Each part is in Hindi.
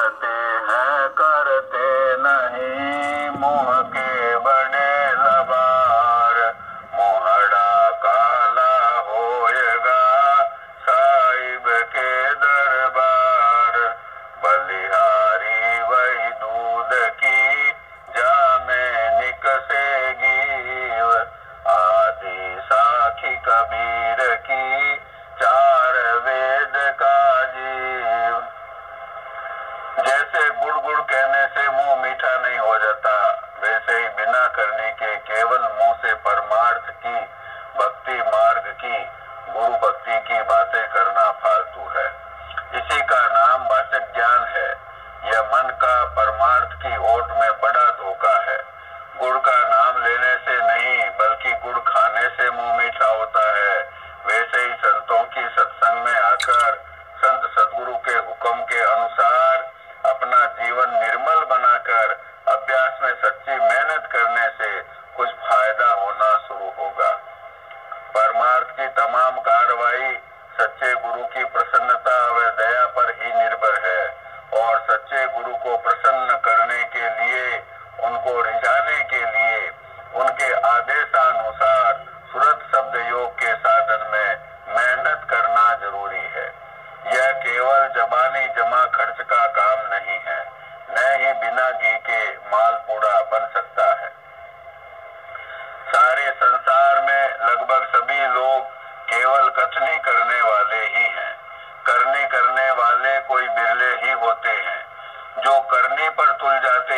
करते हैं करते नहीं मुँह के गुड़ का नाम लेने से नहीं, बल्कि गुड़ खाने से मुँह मीठा होता है। वैसे ही संतों की सत्संग में आकर संत सदगुरु के हुक्म के अनुसार अपना जीवन निर्मल बनाकर अभ्यास में सच्ची मेहनत करने से कुछ फ़ायदा होना शुरू होगा। परमार्थ की तमाम कार्रवाई सच्चे गुरु की प्रसन्नता जो करने पर तुल जाते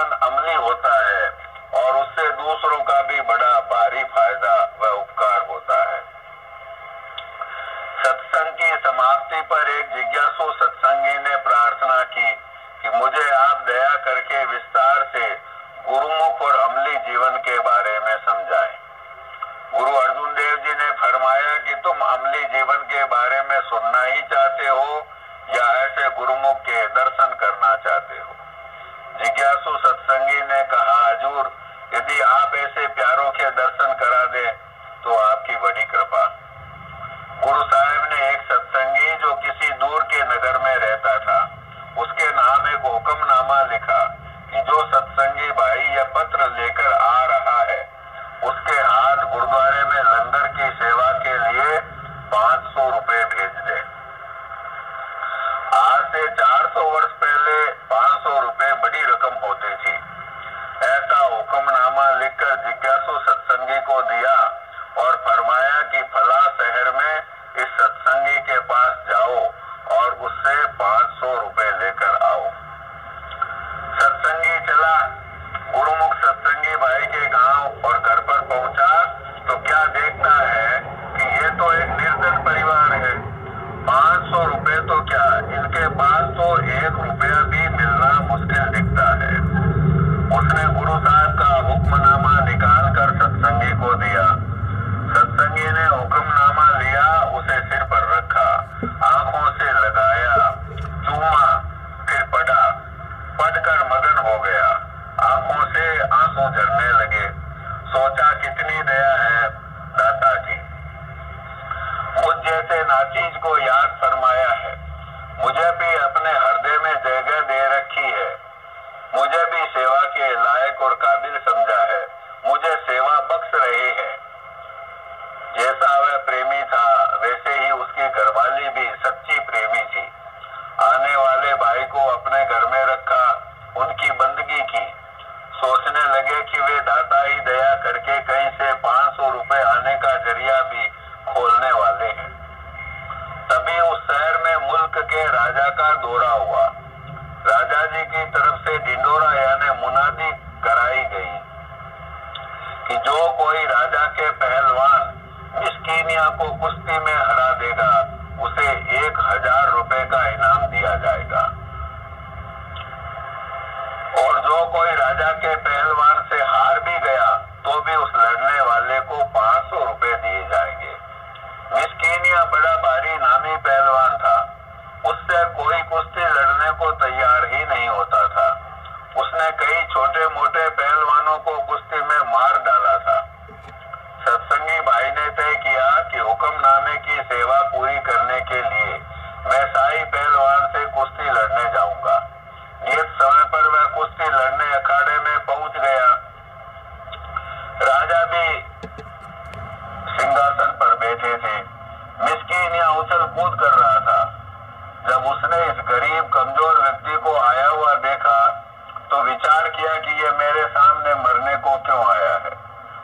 जीवन अमली होता जैसे नाचीज को याद फरमाया है। मुझे भी अपने हृदय में जगह दे रखी है। मुझे भी सेवा के लायक और काबिल समझा है। मुझे सेवा बख्श रहे हैं। जैसा वह प्रेमी था, वैसे ही उसकी घरवाली भी सच्ची प्रेमी थी। आने वाले भाई को अपने घर में रखा, उनकी बंदगी की। सोचने लगे कि वे दाता ही दया करके कर के राजा का दौरा हुआ। राजा जी की तरफ़ से डिंडोरा यानी मुनादी कराई गई कि जो कोई राजा के पहलवान मिस्किनिया को कुश्ती में हरा देगा, उसे एक हज़ार रुपए का इनाम दिया जाएगा। और जो कोई राजा के पहलवान या कर रहा था। जब उसने इस गरीब, कमज़ोर व्यक्ति को आया हुआ देखा तो विचार किया कि ये मेरे सामने मरने को क्यों आया है।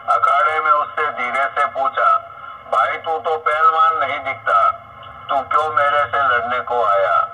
अखाड़े में उससे धीरे से पूछा, भाई, तू तो पहलवान नहीं दिखता। तू क्यों मेरे से लड़ने को आया?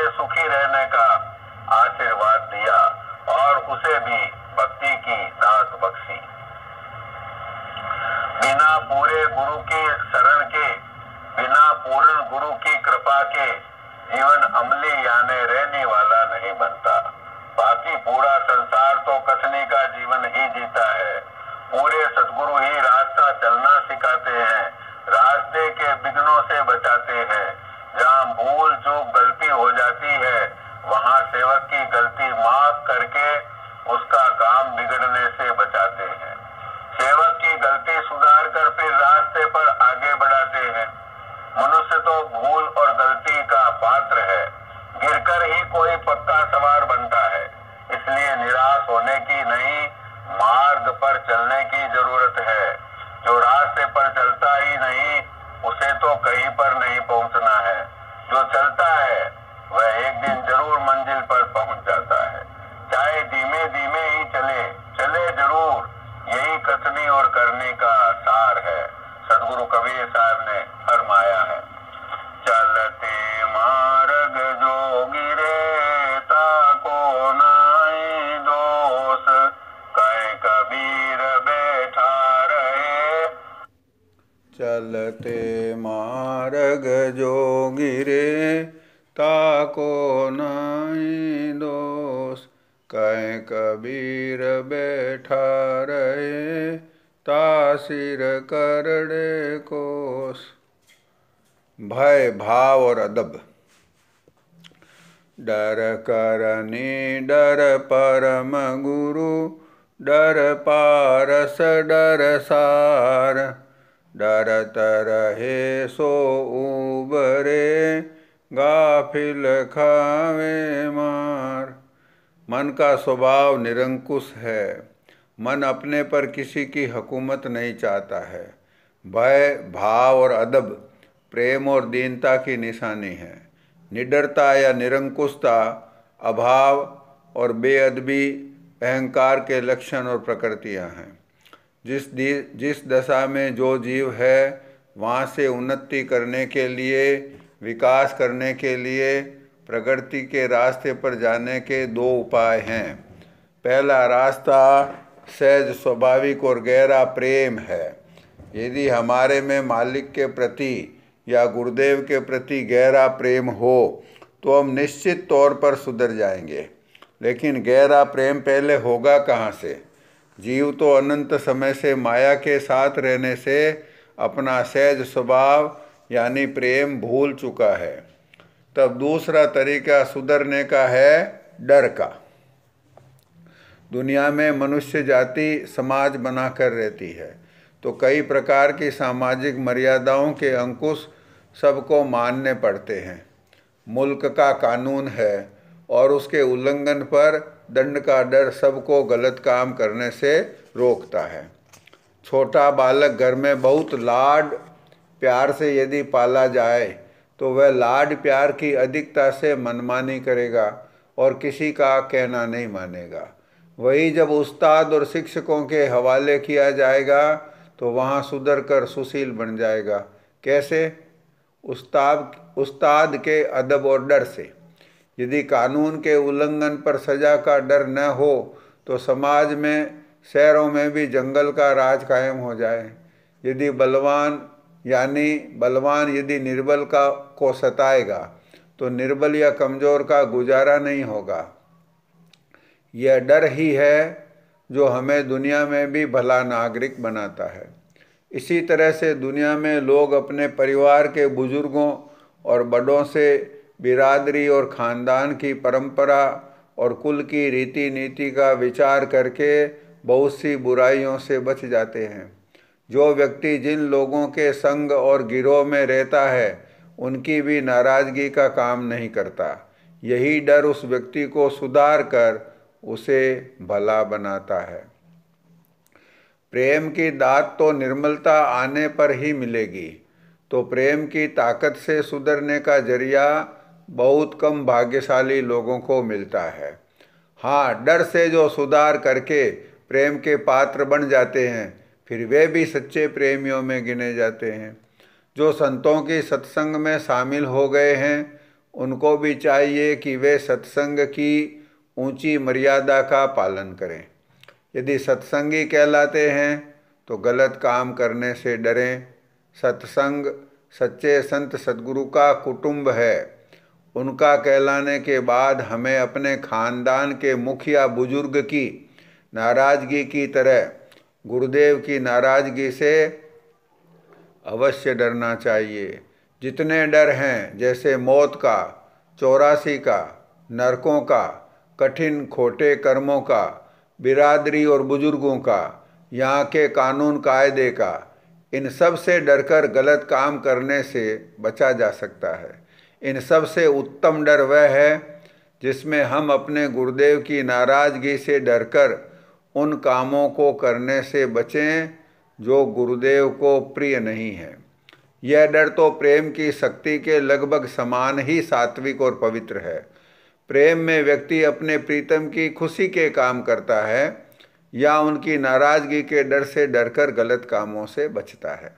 उसे सुखी रहने का आशीर्वाद दिया और उसे भी भक्ति की दात बख्शी। बिना पूरे गुरु के शरण के, बिना पूर्ण गुरु की कृपा के जीवन अमली यानी रहने वाला नहीं बनता। बाकी पूरा संसार तो कथनी का जीवन ही जीता है। पूरे सदगुरु ही रास्ता चलना सिखाते हैं, रास्ते के विघ्नों से बचाते हैं। जहाँ भूल चूक गलती हो जाती है। वहाँ सेवक की गलती माफ़ करके उसका काम बिगड़ने से बचाते हैं। सेवक की गलती सुधार कर फिर रास्ते पर आगे बढ़ाते हैं। मनुष्य तो भूल और गलती का पात्र है। गिरकर ही कोई पक्का सवार बनता है। इसलिए निराश होने की नहीं, मार्ग पर चलने की ज़रूरत है। जो रास्ते पर चलता ही नहीं, उसे तो कहीं पर नहीं पहुँचना है। जो चलता है वह एक दिन ज़रूर मंजिल पर पहुँच जाता है चाहे धीमे धीमे ही चले चले ज़रूर यही कथनी और करने का सार है सदगुरु कबीर साहब ने फरमाया है, चलते मार्ग जो गिरे ताको नाई दोष, कह कबीर बैठा रहे। चलते मार्ग जो गिरे ताको नाई दोष, कह कबीर बैठा रहे। सिर करड़े कोस। भय, भाव और अदब। डर करनी डर परम गुरु, डर पारस डर सार। डरत रहे सो उबरे, गाफिल खावे मार। मन का स्वभाव निरंकुश है। मन अपने पर किसी की हुकूमत नहीं चाहता है। भय, भाव और अदब प्रेम और दीनता की निशानी है। निडरता या निरंकुशता, अभाव और बेअदबी अहंकार के लक्षण और प्रकृतियाँ हैं। जिस जिस दशा में जो जीव है, वहाँ से उन्नति करने के लिए, विकास करने के लिए प्रकृति के रास्ते पर जाने के दो उपाय हैं। पहला रास्ता सहज, स्वाभाविक और गहरा प्रेम है। यदि हमारे में मालिक के प्रति या गुरुदेव के प्रति गहरा प्रेम हो तो हम निश्चित तौर पर सुधर जाएँगे। लेकिन गहरा प्रेम पहले होगा कहाँ से? जीव तो अनंत समय से माया के साथ रहने से अपना सहज स्वभाव, यानी प्रेम, भूल चुका है। तब दूसरा तरीका सुधरने का है डर का। दुनिया में मनुष्य जाति समाज बनाकर रहती है। तो कई प्रकार की सामाजिक मर्यादाओं के अंकुश सबको मानने पड़ते हैं। मुल्क का कानून है और उसके उल्लंघन पर दंड का डर सबको गलत काम करने से रोकता है। छोटा बालक घर में बहुत लाड प्यार से यदि पाला जाए तो वह लाड प्यार की अधिकता से मनमानी करेगा और किसी का कहना नहीं मानेगा। वही जब उस्ताद और शिक्षकों के हवाले किया जाएगा तो वहाँ सुधर कर सुशील बन जाएगा। कैसे? उस्ताद उस्ताद के अदब और डर से। यदि कानून के उल्लंघन पर सजा का डर न हो तो समाज में, शहरों में भी जंगल का राज कायम हो जाए। यदि बलवान, यानी बलवान यदि निर्बल का को सताएगा तो निर्बल या कमज़ोर का गुजारा नहीं होगा। यह डर ही है जो हमें दुनिया में भी भला नागरिक बनाता है। इसी तरह से दुनिया में लोग अपने परिवार के बुज़ुर्गों और बड़ों से बिरादरी और ख़ानदान की परंपरा और कुल की रीति नीति का विचार करके बहुत सी बुराइयों से बच जाते हैं। जो व्यक्ति जिन लोगों के संग और गिरोह में रहता है, उनकी भी नाराज़गी का काम नहीं करता। यही डर उस व्यक्ति को सुधार कर उसे भला बनाता है। प्रेम की दात तो निर्मलता आने पर ही मिलेगी तो प्रेम की ताकत से सुधरने का ज़रिया बहुत कम भाग्यशाली लोगों को मिलता है। हाँ डर से जो सुधार करके प्रेम के पात्र बन जाते हैं, फिर वे भी सच्चे प्रेमियों में गिने जाते हैं। जो संतों की सत्संग में शामिल हो गए हैं, उनको भी चाहिए कि वे सत्संग की ऊँची मर्यादा का पालन करें। यदि सत्संगी कहलाते हैं तो गलत काम करने से डरें। सत्संग सच्चे संत सदगुरु का कुटुंब है। उनका कहलाने के बाद हमें अपने खानदान के मुखिया बुज़ुर्ग की नाराज़गी की तरह, गुरुदेव की नाराज़गी से अवश्य डरना चाहिए। जितने डर हैं, जैसे मौत का, चौरासी का, नरकों का कठिन खोटे कर्मों का, बिरादरी और बुज़ुर्गों का, यहाँ के कानून कायदे का, इन सबसे डरकर गलत काम करने से बचा जा सकता है। इन सबसे उत्तम डर वह है, जिसमें हम अपने गुरुदेव की नाराज़गी से डरकर उन कामों को करने से बचें, जो गुरुदेव को प्रिय नहीं है। यह डर तो प्रेम की शक्ति के लगभग समान ही सात्विक और पवित्र है। प्रेम में व्यक्ति अपने प्रीतम की खुशी के काम करता है या उनकी नाराज़गी के डर से डरकर गलत कामों से बचता है।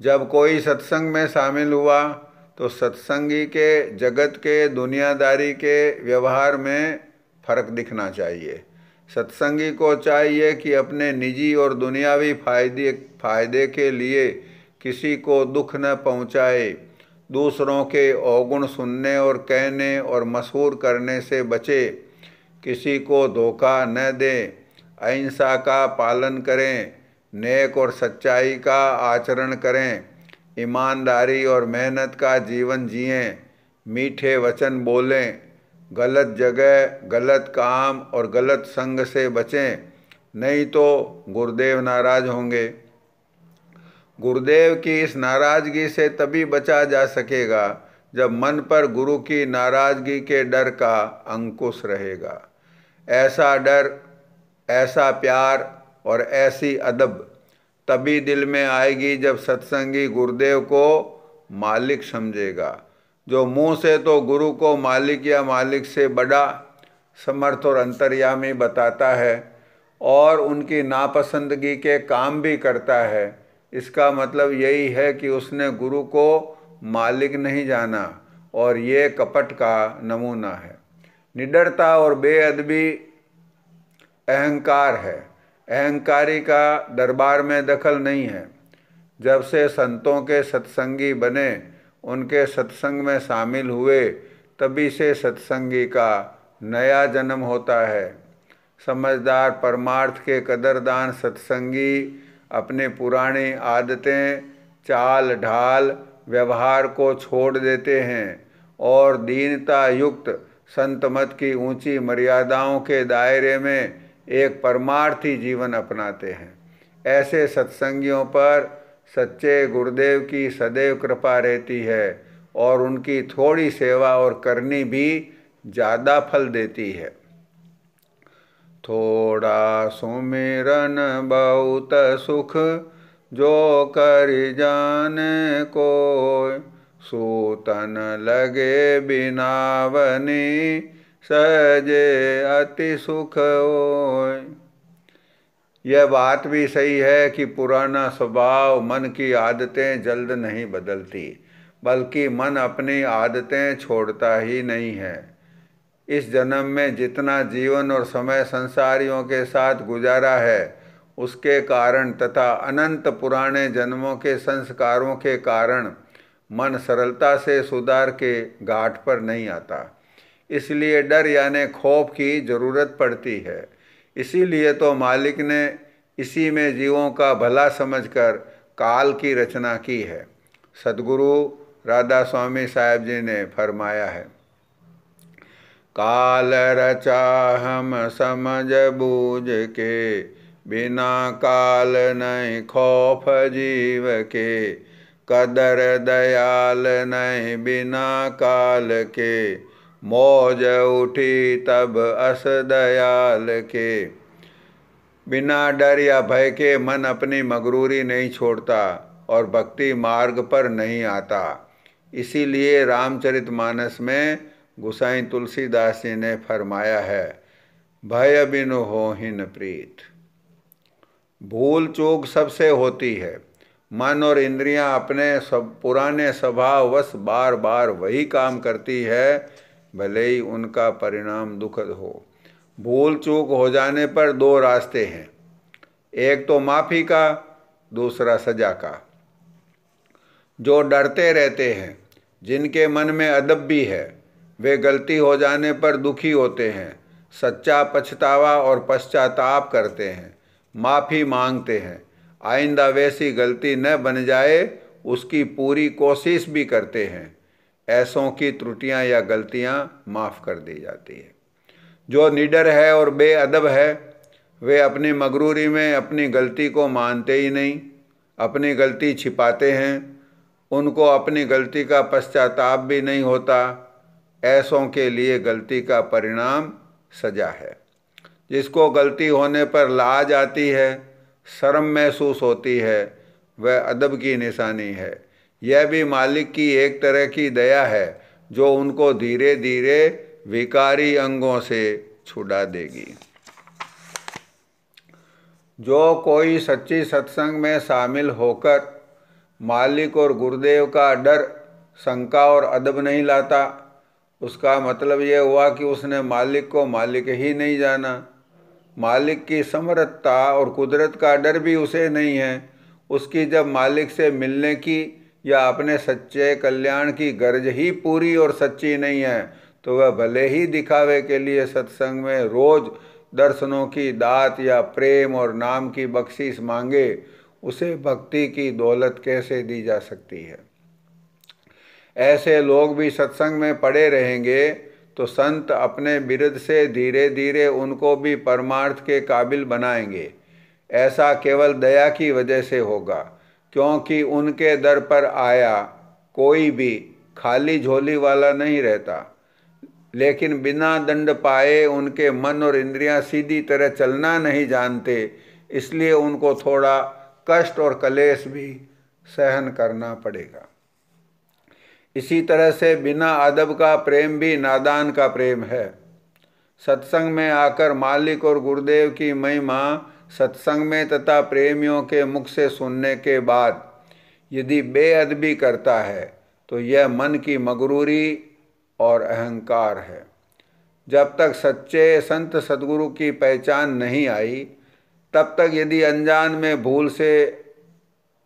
जब कोई सत्संग में शामिल हुआ तो सत्संगी के जगत के, दुनियादारी के व्यवहार में फ़र्क दिखना चाहिए। सत्संगी को चाहिए कि अपने निजी और दुनियावी फ़ायदे फ़ायदे के लिए किसी को दुख न पहुँचाए। दूसरों के अवगुण सुनने और कहने और मशहूर करने से बचे। किसी को धोखा न दें, अहिंसा का पालन करें, नेक और सच्चाई का आचरण करें। ईमानदारी और मेहनत का जीवन जिए, मीठे वचन बोलें, गलत जगह, गलत काम और गलत संग से बचें, नहीं तो गुरुदेव नाराज़ होंगे। गुरुदेव की इस नाराज़गी से तभी बचा जा सकेगा, जब मन पर गुरु की नाराज़गी के डर का अंकुश रहेगा। ऐसा डर, ऐसा प्यार और ऐसी अदब तभी दिल में आएगी जब सत्संगी गुरुदेव को मालिक समझेगा। जो मुँह से तो गुरु को मालिक या मालिक से बड़ा समर्थ और अंतर्यामी बताता है और उनकी नापसंदगी के काम भी करता है। इसका मतलब यही है कि उसने गुरु को मालिक नहीं जाना, और ये कपट का नमूना है। निडरता और बेअदबी अहंकार है। अहंकारी का दरबार में दखल नहीं है। जब से संतों के सत्संगी बने, उनके सत्संग में शामिल हुए, तभी से सत्संगी का नया जन्म होता है। समझदार परमार्थ के कदरदान सत्संगी अपने पुरानी आदतें चाल ढाल व्यवहार को छोड़ देते हैं और दीनता युक्त संत मत की ऊँची मर्यादाओं के दायरे में एक परमार्थी जीवन अपनाते हैं। ऐसे सत्संगियों पर सच्चे गुरुदेव की सदैव कृपा रहती है और उनकी थोड़ी सेवा और करनी भी ज़्यादा फल देती है। थोड़ा सुमिरन बहुत सुख, जो कर जान को सूतन लगे बिनावनी सजे अति सुख हो यह बात भी सही है कि पुराना स्वभाव मन की आदतें जल्द नहीं बदलती, बल्कि मन अपनी आदतें छोड़ता ही नहीं है। इस जन्म में जितना जीवन और समय संसारियों के साथ गुजारा है, उसके कारण तथा अनंत पुराने जन्मों के संस्कारों के कारण मन सरलता से सुधार के घाट पर नहीं आता। इसलिए डर यानी खौफ की ज़रूरत पड़ती है। इसीलिए तो मालिक ने इसी में जीवों का भला समझकर काल की रचना की है। सदगुरु राधा स्वामी साहेब जी ने फरमाया है। काल रचा हम समझ बूझ के बिना काल नहीं खौफ जीव के कदर दयाल नहीं बिना काल के मौज उठी तब अस दयाल के बिना डर या भय के मन अपनी मगरूरी नहीं छोड़ता और भक्ति मार्ग पर नहीं आता। इसीलिए रामचरित मानस में गुसाई तुलसीदास जी ने फरमाया है, भय बिन हो हिन प्रीत। भूल चूक सबसे होती है। मन और इंद्रियाँ अपने सब, पुराने स्वभाव वश बार बार वही काम करती है, भले ही उनका परिणाम दुखद हो। भूल चूक हो जाने पर दो रास्ते हैं। एक तो माफ़ी का, दूसरा सजा का। जो डरते रहते हैं, जिनके मन में अदब भी है वे गलती हो जाने पर दुखी होते हैं, सच्चा पछतावा और पश्चाताप करते हैं, माफ़ी मांगते हैं। आइंदा वैसी गलती न बन जाए, उसकी पूरी कोशिश भी करते हैं। ऐसों की त्रुटियाँ या गलतियाँ माफ़ कर दी जाती है। जो निडर है और बेअदब है, वे अपनी मगरूरी में अपनी गलती को मानते ही नहीं, अपनी गलती छिपाते हैं। उनको अपनी गलती का पश्चाताप भी नहीं होता। ऐसों के लिए गलती का परिणाम सजा है। जिसको गलती होने पर लाज आती है, शर्म महसूस होती है, वह अदब की निशानी है। यह भी मालिक की एक तरह की दया है, जो उनको धीरे धीरे विकारी अंगों से छुड़ा देगी। जो कोई सच्ची सत्संग में शामिल होकर मालिक और गुरुदेव का डर, शंका और अदब नहीं लाता उसका मतलब यह हुआ कि उसने मालिक को मालिक ही नहीं जाना। मालिक की समर्थता और कुदरत का डर भी उसे नहीं है। उसकी जब मालिक से मिलने की या अपने सच्चे कल्याण की गर्ज ही पूरी और सच्ची नहीं है तो वह भले ही दिखावे के लिए सत्संग में रोज दर्शनों की दात या प्रेम और नाम की बख्शीश मांगे, उसे भक्ति की दौलत कैसे दी जा सकती है? ऐसे लोग भी सत्संग में पड़े रहेंगे तो संत अपने विरुद्ध से धीरे धीरे उनको भी परमार्थ के काबिल बनाएँगे। ऐसा केवल दया की वजह से होगा, क्योंकि उनके दर पर आया कोई भी खाली झोली वाला नहीं रहता। लेकिन बिना दंड पाए उनके मन और इंद्रियाँ सीधी तरह चलना नहीं जानते, इसलिए उनको थोड़ा कष्ट और कलेश भी सहन करना पड़ेगा। इसी तरह से बिना अदब का प्रेम भी नादान का प्रेम है। सत्संग में आकर मालिक और गुरुदेव की महिमा सत्संग में तथा प्रेमियों के मुख से सुनने के बाद यदि बेअदबी करता है तो यह मन की मगरूरी और अहंकार है। जब तक सच्चे संत सदगुरु की पहचान नहीं आई, तब तक यदि अनजान में भूल से,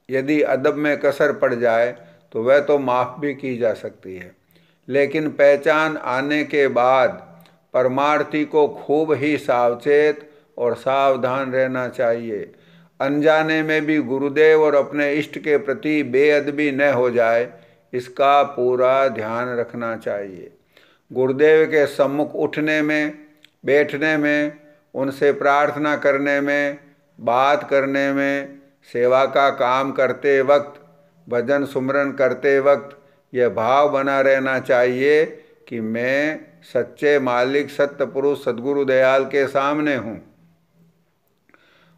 यदि अदब में कसर पड़ जाए तो वह तो माफ़ भी की जा सकती है। लेकिन पहचान आने के बाद परमार्थी को खूब ही सावचेत और सावधान रहना चाहिए। अनजाने में भी गुरुदेव और अपने इष्ट के प्रति बेअदबी न हो जाए, इसका पूरा ध्यान रखना चाहिए। गुरुदेव के सम्मुख उठने में, बैठने में, उनसे प्रार्थना करने में, बात करने में, सेवा का काम करते वक्त भजन सुमरन करते वक्त यह भाव बना रहना चाहिए कि मैं सच्चे मालिक, सत्य पुरुष, सदगुरु दयाल के सामने हूँ।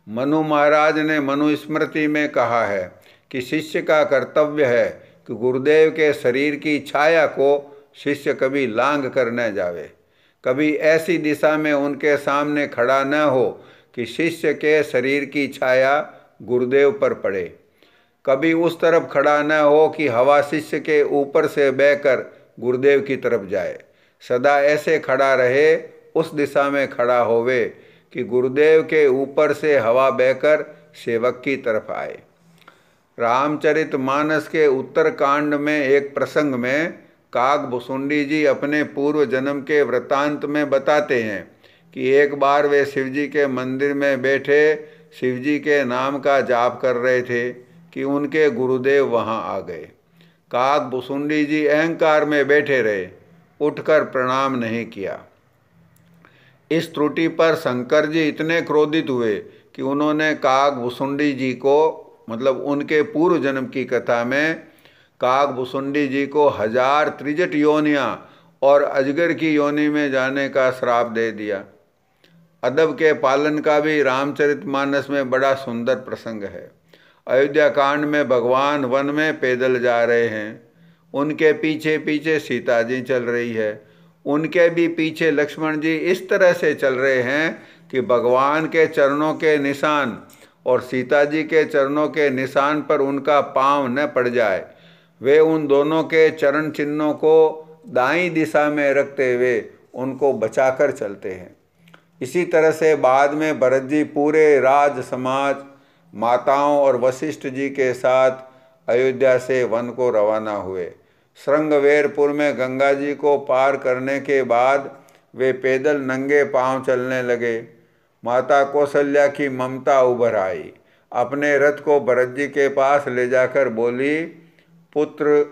मनु महाराज ने मनुस्मृति में कहा है कि शिष्य का कर्तव्य है कि गुरुदेव के शरीर की छाया को शिष्य कभी लांग कर न जावे। कभी ऐसी दिशा में उनके सामने खड़ा न हो कि शिष्य के शरीर की छाया गुरुदेव पर पड़े। कभी उस तरफ़ खड़ा न हो कि हवा शिष्य के ऊपर से बहकर गुरुदेव की तरफ़ जाए। सदा ऐसे खड़ा रहे, उस दिशा में खड़ा होवे कि गुरुदेव के ऊपर से हवा बहकर सेवक की तरफ़ आए। रामचरित मानस के उत्तर कांड में एक प्रसंग में काग भुसुंडी जी अपने पूर्व जन्म के वृतांत में बताते हैं कि एक बार वे शिवजी के मंदिर में बैठे, शिवजी के नाम का जाप कर रहे थे। कि उनके गुरुदेव वहाँ आ गए। काग भुसुंडी जी अहंकार में बैठे रहे, उठकर प्रणाम नहीं किया। इस त्रुटि पर शंकर जी इतने क्रोधित हुए कि उन्होंने काग भुसुंडी जी को मतलब उनके पूर्व जन्म की कथा में, काग भुसुंडी जी को हज़ार त्रिजट योनियाँ और अजगर की योनि में जाने का श्राप दे दिया। अदब के पालन का भी रामचरित मानस में बड़ा सुंदर प्रसंग है। अयोध्या कांड में भगवान वन में पैदल जा रहे हैं। उनके पीछे पीछे सीता जी चल रही है। उनके भी पीछे लक्ष्मण जी इस तरह से चल रहे हैं कि भगवान के चरणों के निशान और सीता जी के चरणों के निशान पर उनका पाँव न पड़ जाए। वे उन दोनों के चरण चिन्हों को दाई दिशा में रखते हुए उनको बचाकर चलते हैं। इसी तरह से बाद में भरत जी पूरे राज समाज माताओं और वशिष्ठ जी के साथ अयोध्या से वन को रवाना हुए। श्रृंगवेरपुर में गंगा जी को पार करने के बाद वे पैदल नंगे पाँव चलने लगे। माता कौशल्या की ममता उभर आई। अपने रथ को भरत जी के पास ले जाकर बोली, पुत्र,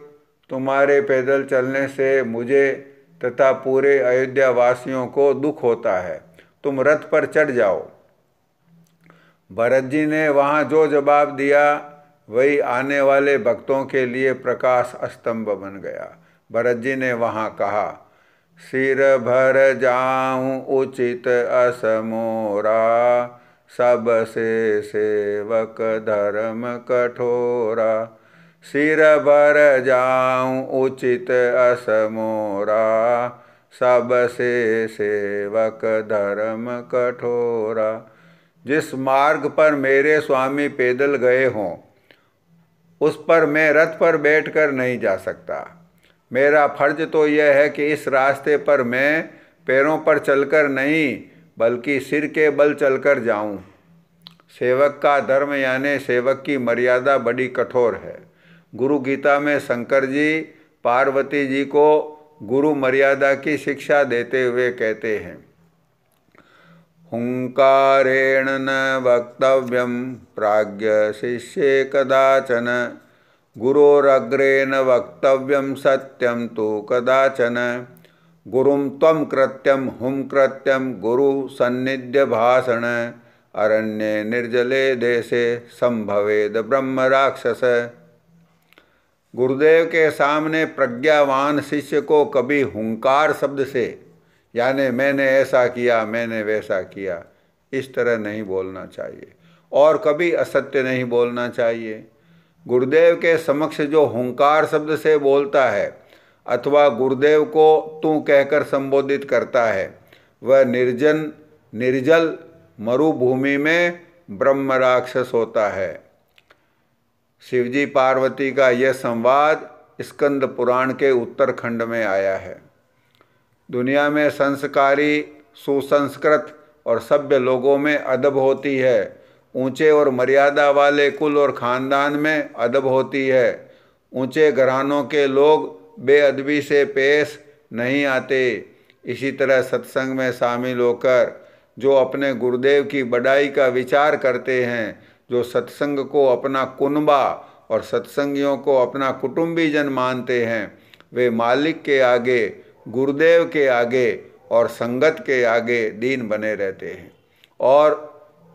तुम्हारे पैदल चलने से मुझे तथा पूरे अयोध्या वासियों को दुख होता है। तुम रथ पर चढ़ जाओ। भरत जी ने वहाँ जो जवाब दिया, वही आने वाले भक्तों के लिए प्रकाश स्तंभ बन गया। भरत जी ने वहाँ कहा, सिर भर जाऊँ उचित असमोरा सबसे सेवक धर्म कठोरा। सिर भर जाऊँ उचित असमोरा सबसे सेवक धर्म कठोरा। जिस मार्ग पर मेरे स्वामी पैदल गए हों, उस पर मैं रथ पर बैठकर नहीं जा सकता। मेरा फ़र्ज़ तो यह है कि इस रास्ते पर मैं पैरों पर चलकर नहीं, बल्कि सिर के बल चलकर जाऊँ। सेवक का धर्म यानी सेवक की मर्यादा बड़ी कठोर है। गुरु गीता में शंकर जी पार्वती जी को गुरु मर्यादा की शिक्षा देते हुए कहते हैं। हुङ्कारेण न वक्तव्यं प्राज्ञशिष्ये कदाचन। गुरोरग्रेण वक्तव्यं सत्यं तु कदाचन। गुरुं त्वं कृत्यं, हुं कृत्यं गुरुसन्निध्यभाषण अरण्ये निर्जले देशे संभवेद ब्रह्म राक्षस। गुरुदेव के सामने प्रज्ञावान शिष्य को कभी हुंकार शब्द से यानी मैंने ऐसा किया, मैंने वैसा किया। इस तरह नहीं बोलना चाहिए। और कभी असत्य नहीं बोलना चाहिए। गुरुदेव के समक्ष जो हुंकार शब्द से बोलता है, अथवा गुरुदेव को तू कहकर संबोधित करता है, वह निर्जन, निर्जल मरुभूमि में ब्रह्म राक्षस होता है। शिवजी पार्वती का यह संवाद स्कंद पुराण के उत्तरखंड में आया है। दुनिया में संस्कारी, सुसंस्कृत और सभ्य लोगों में अदब होती है। ऊँचे और मर्यादा वाले कुल और ख़ानदान में अदब होती है। ऊँचे घरानों के लोग बेअदबी से पेश नहीं आते। इसी तरह सत्संग में शामिल होकर जो अपने गुरुदेव की बड़ाई का विचार करते हैं, जो सत्संग को अपना कुनबा और सत्संगियों को अपना कुटुंबी जन मानते हैं, वे मालिक के आगे गुरुदेव के आगे और संगत के आगे दीन बने रहते हैं और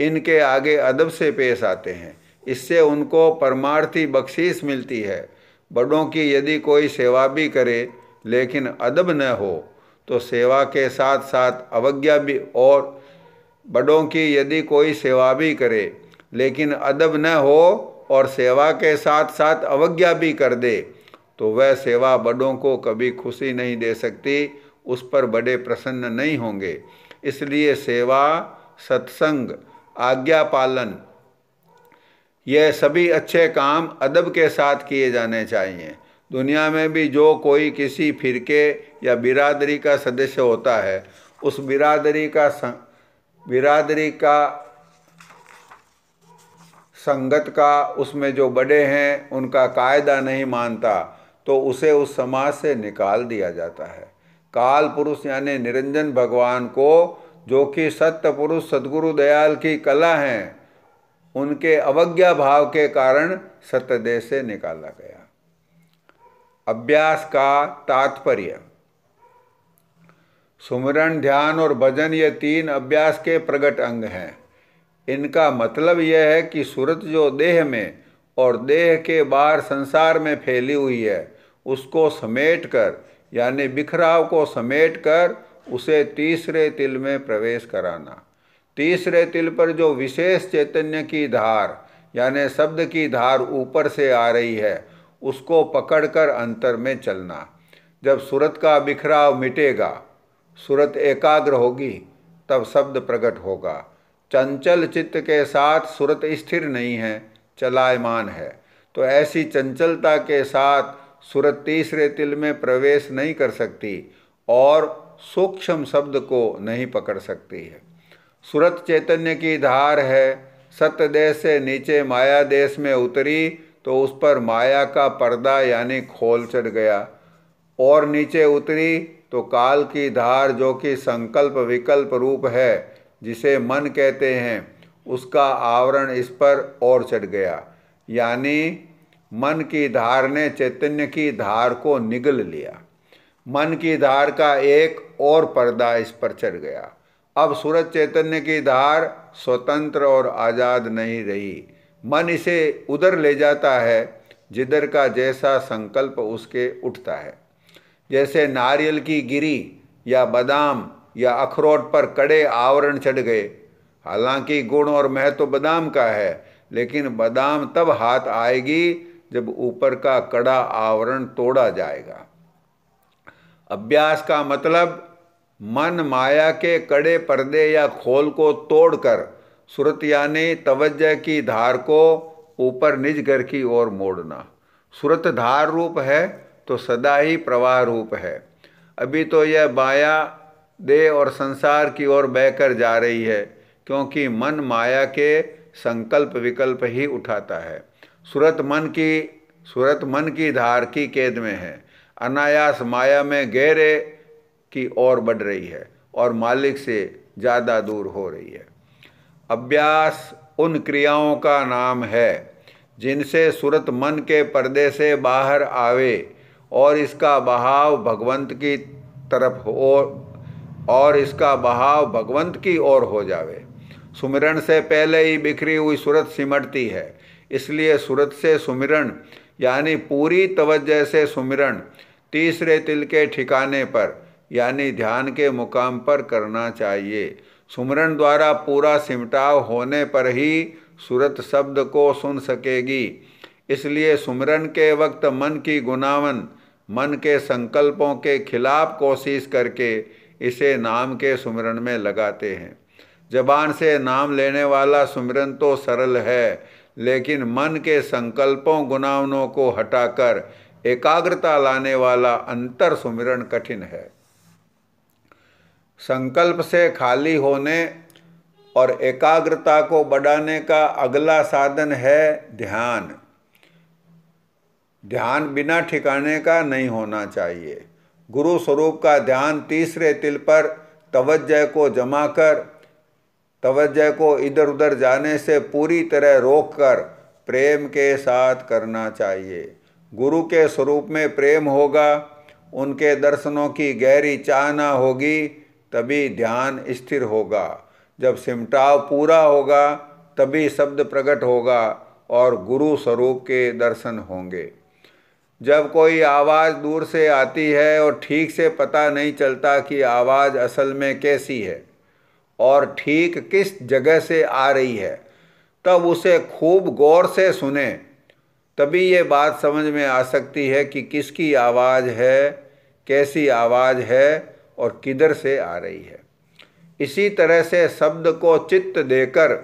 इनके आगे अदब से पेश आते हैं। इससे उनको परमार्थी बख्शीश मिलती है। बड़ों की यदि कोई सेवा भी करे, लेकिन अदब न हो तो सेवा के साथ साथ अवज्ञा भी और बड़ों की यदि कोई सेवा भी करे, लेकिन अदब न हो और सेवा के साथ साथ अवज्ञा भी कर दे तो वह सेवा बड़ों को कभी खुशी नहीं दे सकती, उस पर बड़े प्रसन्न नहीं होंगे। इसलिए सेवा, सत्संग, आज्ञा पालन, यह सभी अच्छे काम अदब के साथ किए जाने चाहिए। दुनिया में भी जो कोई किसी फिरके या बिरादरी का सदस्य होता है, उस बिरादरी का बिरादरी का संगत का, उसमें जो बड़े हैं, उनका कायदा नहीं मानता। तो उसे उस समाज से निकाल दिया जाता है। काल पुरुष यानी निरंजन भगवान को, जो कि सत्य पुरुष, सदगुरु दयाल की कला हैं, उनके अवज्ञा भाव के कारण सत्यदेह से निकाला गया। अभ्यास का तात्पर्य। सुमरण, ध्यान और भजन ये तीन अभ्यास के प्रगट अंग हैं। इनका मतलब यह है कि सूरत जो देह में और देह के बाहर संसार में फैली हुई है, उसको समेट कर यानी बिखराव को समेट कर उसे तीसरे तिल में प्रवेश कराना। तीसरे तिल पर जो विशेष चैतन्य की धार, यानी शब्द की धार ऊपर से आ रही है, उसको पकड़कर अंतर में चलना। जब सूरत का बिखराव मिटेगा, सूरत एकाग्र होगी, तब शब्द प्रकट होगा। चंचल चित्त के साथ सूरत स्थिर नहीं है चलायमान है। तो ऐसी चंचलता के साथ सूरत तीसरे तिल में प्रवेश नहीं कर सकती और सूक्ष्म शब्द को नहीं पकड़ सकती है। सूरत चैतन्य की धार है सत्य देश से नीचे माया देश में उतरी तो उस पर माया का पर्दा यानी खोल चढ़ गया। और नीचे उतरी तो काल की धार जो कि संकल्प विकल्प रूप है, जिसे मन कहते हैं उसका आवरण इस पर और चढ़ गया। यानी मन की धार ने चैतन्य की धार को निगल लिया। मन की धार का एक और पर्दा इस पर चढ़ गया। अब सूरज चैतन्य की धार स्वतंत्र और आज़ाद नहीं रही। मन इसे उधर ले जाता है, जिधर का जैसा संकल्प उसके उठता है। जैसे नारियल की गिरी या बादाम या अखरोट पर कड़े आवरण चढ़ गए हालाँकि गुण और महत्व तो बादाम का है, लेकिन बादाम तब हाथ आएगी जब ऊपर का कड़ा आवरण तोड़ा जाएगा। अभ्यास का मतलब मन माया के कड़े पर्दे या खोल को तोड़कर सुरत यानी तवज्जह की धार को ऊपर निज घर की ओर मोड़ना। सुरत धार रूप है तो सदा ही प्रवाह रूप है। अभी तो यह माया देह और संसार की ओर बहकर जा रही है। क्योंकि मन माया के संकल्प विकल्प ही उठाता है। सूरत मन की, सूरत मन की धार की कैद में है। अनायास माया में गहरे की ओर बढ़ रही है और मालिक से ज़्यादा दूर हो रही है। अभ्यास उन क्रियाओं का नाम है जिनसे सूरत मन के पर्दे से बाहर आवे और इसका बहाव भगवंत की तरफ़ हो, और इसका बहाव भगवंत की ओर हो जावे। सुमिरन से पहले ही बिखरी हुई सूरत सिमटती है। इसलिए सूरत से सुमिरन, यानी पूरी तवज्जह से सुमिरन, तीसरे तिल के ठिकाने पर, यानी ध्यान के मुकाम पर करना चाहिए। सुमरण द्वारा पूरा सिमटाव होने पर ही सूरत शब्द को सुन सकेगी। इसलिए सुमरन के वक्त मन की गुनावन, मन के संकल्पों के खिलाफ कोशिश करके इसे नाम के सुमरन में लगाते हैं। जबान से नाम लेने वाला सुमिरन तो सरल है, लेकिन मन के संकल्पों, गुनावनों को हटाकर एकाग्रता लाने वाला अंतर सुमिरन कठिन है। संकल्प से खाली होने और एकाग्रता को बढ़ाने का अगला साधन है ध्यान। ध्यान बिना ठिकाने का नहीं होना चाहिए। गुरु स्वरूप का ध्यान तीसरे तिल पर तवज्जह को जमा कर तवज्जह को इधर उधर जाने से पूरी तरह रोक कर प्रेम के साथ करना चाहिए। गुरु के स्वरूप में प्रेम होगा, उनके दर्शनों की गहरी चाहना होगी, तभी ध्यान स्थिर होगा। जब सिमटाव पूरा होगा, तभी शब्द प्रकट होगा और गुरु स्वरूप के दर्शन होंगे। जब कोई आवाज़ दूर से आती है और ठीक से पता नहीं चलता कि आवाज़ असल में कैसी है और ठीक किस जगह से आ रही है। तब उसे खूब गौर से सुने। तभी ये बात समझ में आ सकती है कि किसकी आवाज़ है, कैसी आवाज़ है और किधर से आ रही है। इसी तरह से शब्द को चित्त देकर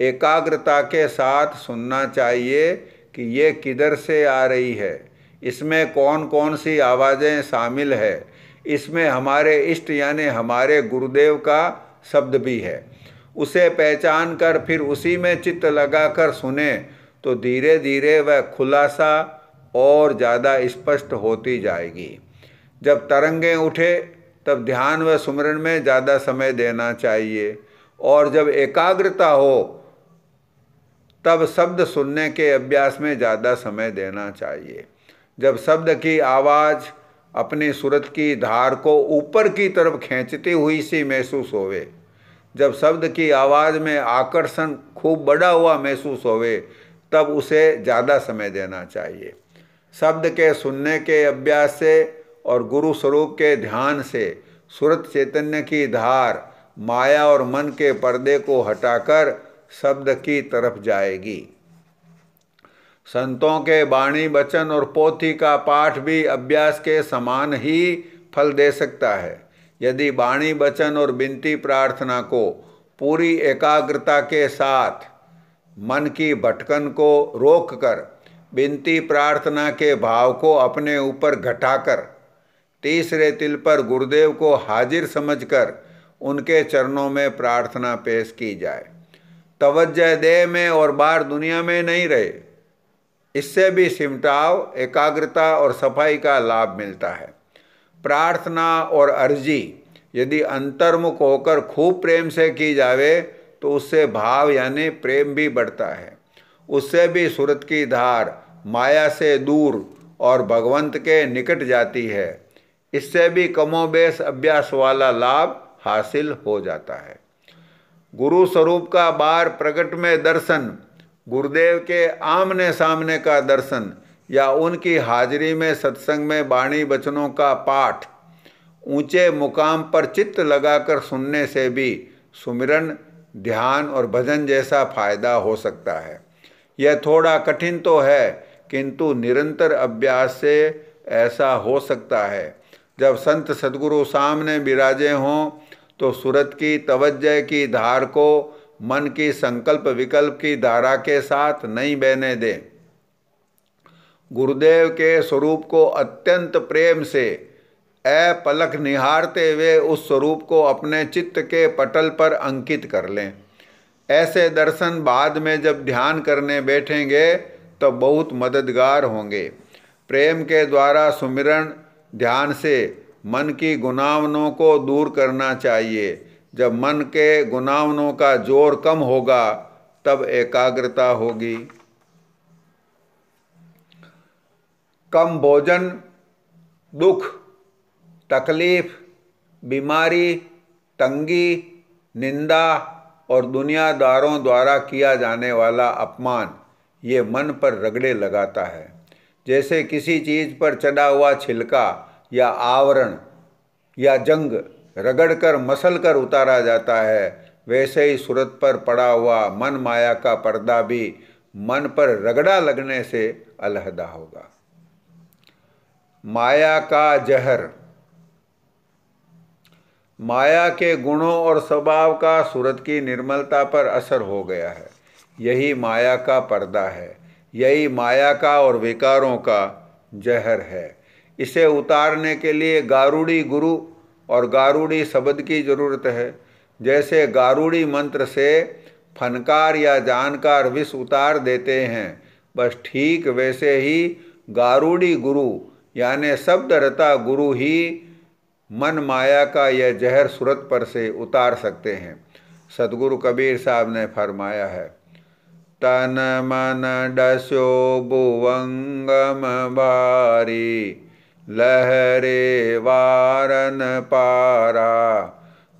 एकाग्रता के साथ सुनना चाहिए कि ये किधर से आ रही है। इसमें कौन कौन सी आवाज़ें शामिल है। इसमें हमारे इष्ट यानी हमारे गुरुदेव का शब्द भी है। उसे पहचान कर फिर उसी में चित्त लगाकर सुने तो धीरे धीरे वह खुलासा और ज़्यादा स्पष्ट होती जाएगी। जब तरंगें उठे, तब ध्यान व सुमरण में ज़्यादा समय देना चाहिए और जब एकाग्रता हो, तब शब्द सुनने के अभ्यास में ज़्यादा समय देना चाहिए। जब शब्द की आवाज़ अपनी सूरत की धार को ऊपर की तरफ़ खींचती हुई सी महसूस होवे। जब शब्द की आवाज़ में आकर्षण खूब बड़ा हुआ महसूस होवे, तब उसे ज़्यादा समय देना चाहिए। शब्द के सुनने के अभ्यास से और गुरु स्वरूप के ध्यान से सुरत चैतन्य की धार माया और मन के पर्दे को हटाकर शब्द की तरफ़ जाएगी। संतों के बाणी वचन और पोथी का पाठ भी अभ्यास के समान ही फल दे सकता है। यदि बाणी वचन और बिनती प्रार्थना को पूरी एकाग्रता के साथ मन की भटकन को रोककर बिनती प्रार्थना के भाव को अपने ऊपर घटाकर, तीसरे तिल पर गुरुदेव को हाजिर समझकर उनके चरणों में प्रार्थना पेश की जाए। तवज्जह देह में और बार दुनिया में नहीं रहे। इससे भी सिमटाव, एकाग्रता और सफ़ाई का लाभ मिलता है। प्रार्थना और अर्जी, यदि अंतर्मुख होकर खूब प्रेम से की जावे तो उससे भाव यानी प्रेम भी बढ़ता है। उससे भी सूरत की धार माया से दूर और भगवंत के निकट जाती है। इससे भी कमोबेश अभ्यास वाला लाभ हासिल हो जाता है। गुरु स्वरूप का बार प्रकट में दर्शन गुरुदेव के आमने सामने का दर्शन या उनकी हाजिरी में, सत्संग में बाणी वचनों का पाठ, ऊँचे मुकाम पर चित्त लगाकर सुनने से भी सुमिरन, ध्यान और भजन जैसा फ़ायदा हो सकता है। यह थोड़ा कठिन तो है, किंतु निरंतर अभ्यास से ऐसा हो सकता है। जब संत सदगुरु सामने विराजे हों तो सूरत की तवज्जह की धार को मन की संकल्प विकल्प की धारा के साथ नहीं बहने दें। गुरुदेव के स्वरूप को अत्यंत प्रेम से अपलक निहारते हुए उस स्वरूप को अपने चित्त के पटल पर अंकित कर लें। ऐसे दर्शन बाद में जब ध्यान करने बैठेंगे तो बहुत मददगार होंगे। प्रेम के द्वारा सुमिरन ध्यान से मन की गुनावनों को दूर करना चाहिए। जब मन के गुनावनों का ज़ोर कम होगा, तब एकाग्रता होगी। कम भोजन, दुख, तकलीफ़, बीमारी, तंगी, निंदा और दुनियादारों द्वारा किया जाने वाला अपमान, ये मन पर रगड़े लगाता है। जैसे किसी चीज़ पर चढ़ा हुआ छिलका या आवरण या जंग रगड़कर मसल कर उतारा जाता है। वैसे ही सूरत पर पड़ा हुआ मन माया का पर्दा भी मन पर रगड़ा लगने से अलहदा होगा। माया का जहर। माया के गुणों और स्वभाव का सूरत की निर्मलता पर असर हो गया है। यही माया का पर्दा है। यही माया का और विकारों का जहर है। इसे उतारने के लिए गारूड़ी गुरु और गारूड़ी शब्द की ज़रूरत है। जैसे गारूड़ी मंत्र से फनकार या जानकार विष उतार देते हैं, बस ठीक वैसे ही गारूड़ी गुरु, यानि शब्द रता गुरु ही मन माया का यह जहर सूरत पर से उतार सकते हैं। सदगुरु कबीर साहब ने फरमाया है, तन मन डस्यो भुवंगम भारी लहरे वारन पारा,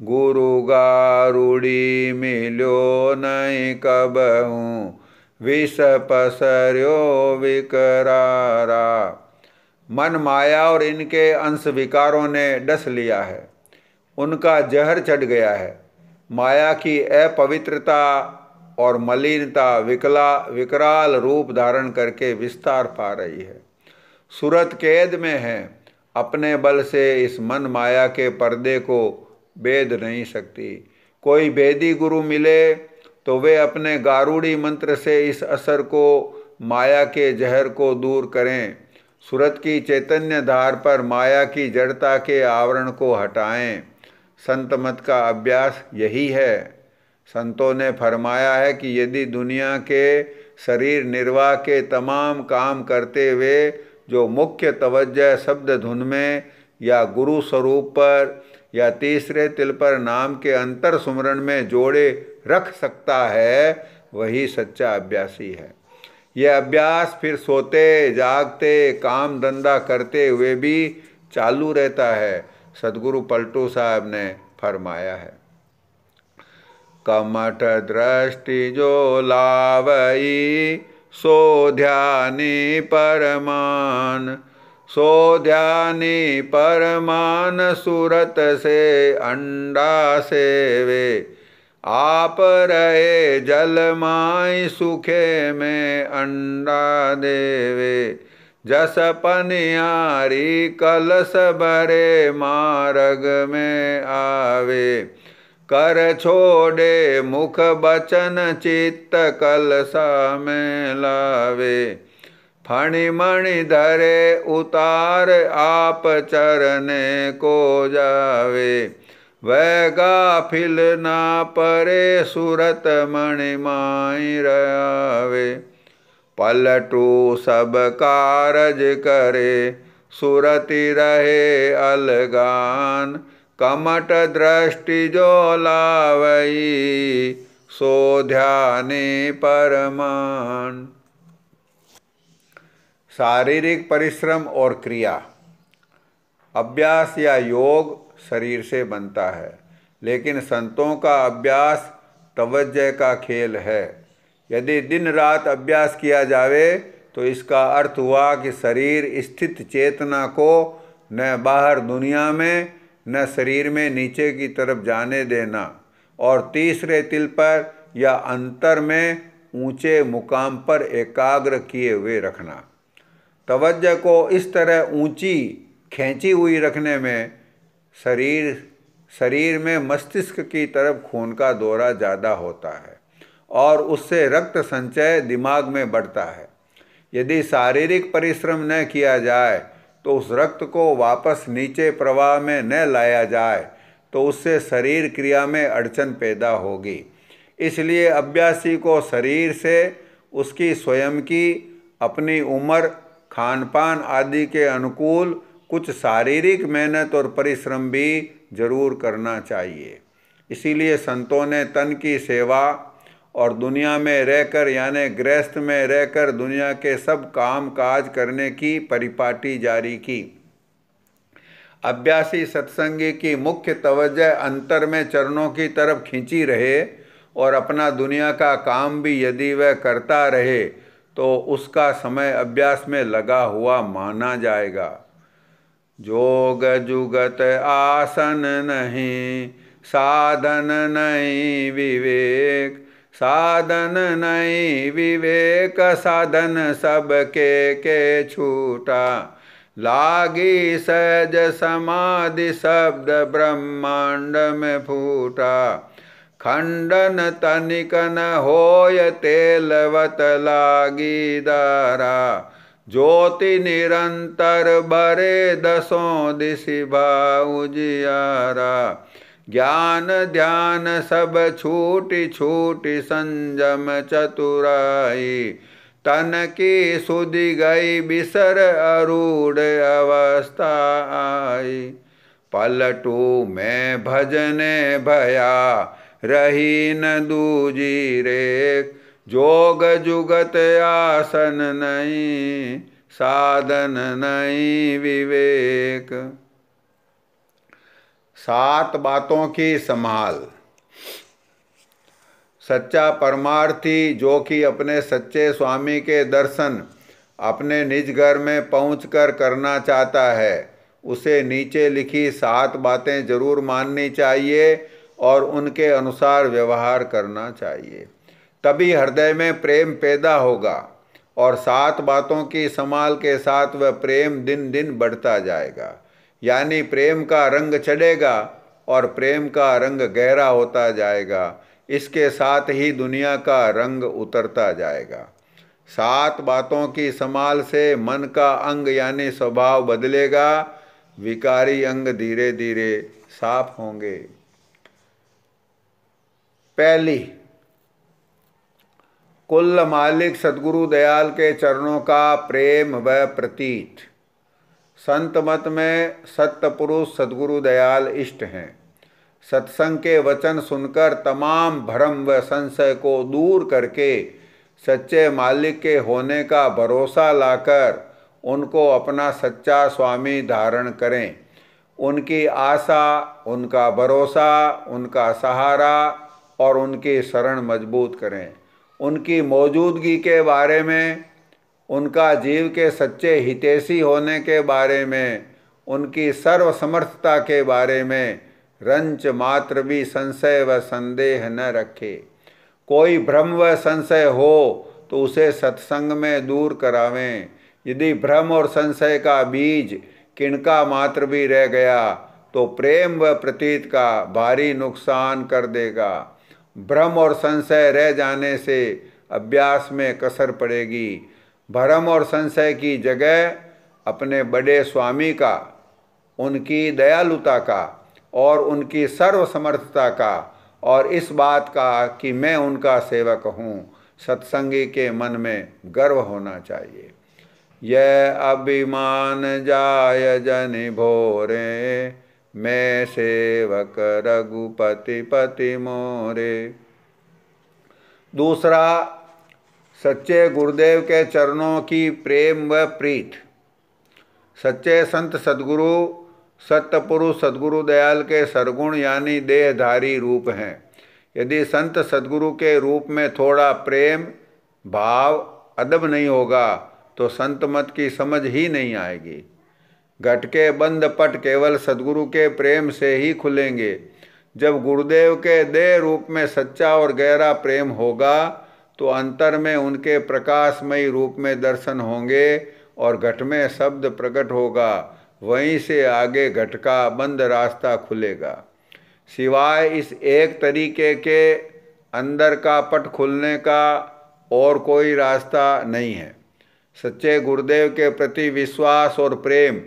गुरु गारुड़ी मिलो नहीं कबहूँ, विष पसर्यो विकरारा। मन माया और इनके अंश विकारों ने डस लिया है, उनका जहर चढ़ गया है। माया की अपवित्रता और मलिनता विकला, विकराल रूप धारण करके विस्तार पा रही है। सूरत कैद में है। अपने बल से इस मन माया के पर्दे को बेद नहीं सकती। कोई बेदी गुरु मिले तो वे अपने गारूड़ी मंत्र से इस असर को, माया के जहर को दूर करें। सूरत की चैतन्य धार पर माया की जड़ता के आवरण को हटाएँ। संत मत का अभ्यास यही है। संतों ने फरमाया है कि यदि दुनिया के शरीर निर्वाह के तमाम काम करते हुए जो मुख्य तवज्जह शब्द धुन में या गुरु स्वरूप पर या तीसरे तिल पर नाम के अंतर सुमरण में जोड़े रख सकता है, वही सच्चा अभ्यासी है। यह अभ्यास फिर सोते, जागते, काम धंधा करते हुए भी चालू रहता है, सदगुरु पलटू साहब ने फरमाया है। कमठ दृष्टि जो लावई सो ध्यानी परमान सो ध्यानी परमान सूरत से अंडा से वे आप रहे जल माई सुखे में अंडा देवे। जस पनियारी कलश भरे मार्ग में आवे। कर छोड़े मुख बचन चित्त कलसा में लावे। फणि मणि धरे उतार आप चरने को जावे। वह गाफिल ना परे सूरत मणि माई पलटू सब कारज करे, सुरति रहे अलगान। कमट दृष्टि जो लावई सो ध्याने परमान। शारीरिक परिश्रम और क्रिया। अभ्यास या योग शरीर से बनता है, लेकिन संतों का अभ्यास तवज्जह का खेल है। यदि दिन रात अभ्यास किया जावे तो इसका अर्थ हुआ कि शरीर स्थित चेतना को न बाहर दुनिया में न शरीर में नीचे की तरफ़ जाने देना, और तीसरे तिल पर या अंतर में ऊँचे मुकाम पर एकाग्र किए हुए रखना। तवज्जो को इस तरह ऊँची खींची हुई रखने में शरीर शरीर में मस्तिष्क की तरफ़ खून का दौरा ज़्यादा होता है, और उससे रक्त संचय दिमाग में बढ़ता है। यदि शारीरिक परिश्रम न किया जाए तो उस रक्त को वापस नीचे प्रवाह में न लाया जाए तो उससे शरीर क्रिया में अड़चन पैदा होगी। इसलिए अभ्यासी को शरीर से उसकी स्वयं की, अपनी उम्र खान पान आदि के अनुकूल कुछ शारीरिक मेहनत और परिश्रम भी ज़रूर करना चाहिए। इसीलिए संतों ने तन की सेवा और दुनिया में रहकर, यानी गृहस्थ में रहकर दुनिया के सब काम काज करने की परिपाटी जारी की। अभ्यासी सत्संगी की मुख्य तवज्जो अंतर में चरणों की तरफ़ खींची रहे और अपना दुनिया का काम भी यदि वह करता रहे तो उसका समय अभ्यास में लगा हुआ माना जाएगा। जोग जुगत आसन नहीं, साधन नहीं, विवेक साधन नहीं, विवेक साधन सबके के छूटा। लागी सहज समाधि शब्द ब्रह्मांड में फूटा। खंडन तनिक न होय तेलवत लागी दारा। ज्योति निरंतर बरे दसों दिशि उजियारा ज्ञान ध्यान सब छूटी छूटी संजम चतुराई। तन की सुधि गई बिसर अरूढ़ अवस्था आई पलटू मैं भजने भया रही न दूजी रे जोग जुगत आसन नहीं, साधन नहीं विवेक। सात बातों की संभाल। सच्चा परमार्थी, जो कि अपने सच्चे स्वामी के दर्शन अपने निज घर में पहुंचकर करना चाहता है, उसे नीचे लिखी सात बातें ज़रूर माननी चाहिए और उनके अनुसार व्यवहार करना चाहिए। तभी हृदय में प्रेम पैदा होगा और सात बातों की संभाल के साथ वह प्रेम दिन दिन बढ़ता जाएगा। यानी प्रेम का रंग चढ़ेगा और प्रेम का रंग गहरा होता जाएगा। इसके साथ ही दुनिया का रंग उतरता जाएगा। सात बातों की संभाल से मन का अंग यानी स्वभाव बदलेगा। विकारी अंग धीरे धीरे साफ़ होंगे। पहली, कुल मालिक सदगुरु दयाल के चरणों का प्रेम व प्रतीत। संत मत में सत्य पुरुष सदगुरु दयाल इष्ट हैं। सत्संग के वचन सुनकर तमाम भ्रम व संशय को दूर करके सच्चे मालिक के होने का भरोसा लाकर उनको अपना सच्चा स्वामी धारण करें। उनकी आशा, उनका भरोसा, उनका सहारा और उनकी शरण मज़बूत करें। उनकी मौजूदगी के बारे में उनका जीव के सच्चे हितेशी होने के बारे में, उनकी सर्वसमर्थता के बारे में रंच मात्र भी संशय व संदेह न रखे। कोई भ्रम व संशय हो तो उसे सत्संग में दूर करावें। यदि भ्रम और संशय का बीज किणका मात्र भी रह गया तो प्रेम व प्रतीत का भारी नुकसान कर देगा। भ्रम और संशय रह जाने से अभ्यास में कसर पड़ेगी। भ्रम और संशय की जगह अपने बड़े स्वामी का, उनकी दयालुता का और उनकी सर्वसमर्थता का और इस बात का कि मैं उनका सेवक हूँ। सत्संगी के मन में गर्व होना चाहिए। यह अभिमान जाय जन भोरे, मैं सेवक रघुपति पति मोरे। दूसरा सच्चे गुरुदेव के चरणों की प्रेम व प्रीत। सच्चे संत सदगुरु सत्यपुरुष सदगुरु दयाल के सरगुण यानी देहधारी रूप हैं। यदि संत सदगुरु के रूप में थोड़ा प्रेम, भाव, अदब नहीं होगा तो संत मत की समझ ही नहीं आएगी। घट के बंद पट केवल सदगुरु के प्रेम से ही खुलेंगे। जब गुरुदेव के देह रूप में सच्चा और गहरा प्रेम होगा तो अंतर में उनके प्रकाशमयी रूप में दर्शन होंगे और घट में शब्द प्रकट होगा। वहीं से आगे घट का बंद रास्ता खुलेगा। सिवाय इस एक तरीके के अंदर का पट खुलने का और कोई रास्ता नहीं है। सच्चे गुरुदेव के प्रति विश्वास और प्रेम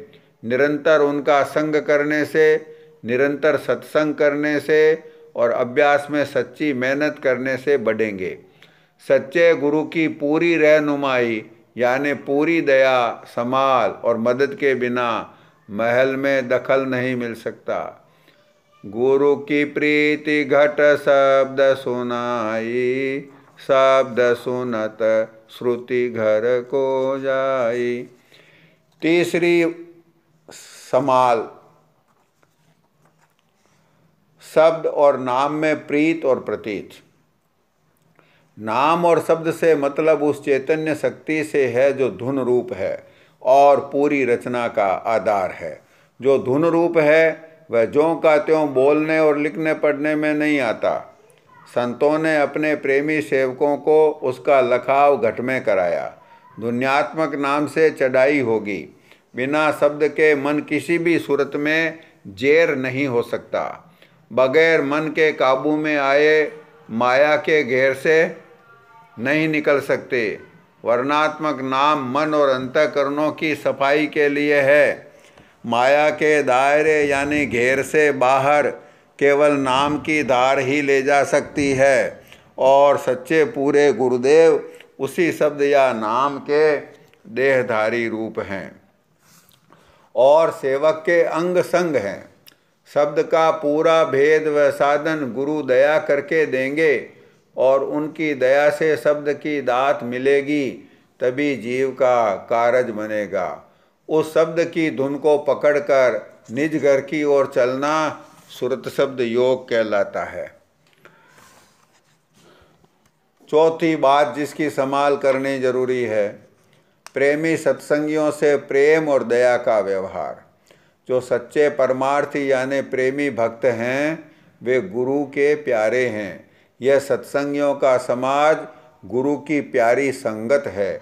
निरंतर उनका संग करने से, निरंतर सत्संग करने से और अभ्यास में सच्ची मेहनत करने से बढ़ेंगे। सच्चे गुरु की पूरी रहनुमाई, यानी पूरी दया समाल और मदद के बिना महल में दखल नहीं मिल सकता। गुरु की प्रीति घट शब्द सुनाई, शब्द सुनत श्रुति घर को जाई। तीसरी समाल शब्द और नाम में प्रीत और प्रतीत। नाम और शब्द से मतलब उस चैतन्य शक्ति से है जो धुन रूप है और पूरी रचना का आधार है। जो धुन रूप है, वह ज्यों का त्यों बोलने और लिखने पढ़ने में नहीं आता। संतों ने अपने प्रेमी सेवकों को उसका लखाव घट में कराया। दुनियात्मक नाम से चढ़ाई होगी। बिना शब्द के मन किसी भी सूरत में जेर नहीं हो सकता। बगैर मन के काबू में आए माया के घेर से नहीं निकल सकते। वर्णात्मक नाम मन और अंतकरणों की सफ़ाई के लिए है। माया के दायरे यानी घेर से बाहर केवल नाम की धार ही ले जा सकती है और सच्चे पूरे गुरुदेव उसी शब्द या नाम के देहधारी रूप हैं और सेवक के अंग संग हैं। शब्द का पूरा भेद व साधन गुरु दया करके देंगे। और उनकी दया से शब्द की दात मिलेगी, तभी जीव का कारज बनेगा। उस शब्द की धुन को पकड़कर निज घर की ओर चलना सुरत शब्द योग कहलाता है। चौथी बात जिसकी संभाल करनी ज़रूरी है, प्रेमी सत्संगियों से प्रेम और दया का व्यवहार। जो सच्चे परमार्थी यानी प्रेमी भक्त हैं, वे गुरु के प्यारे हैं। यह सत्संगियों का समाज गुरु की प्यारी संगत है।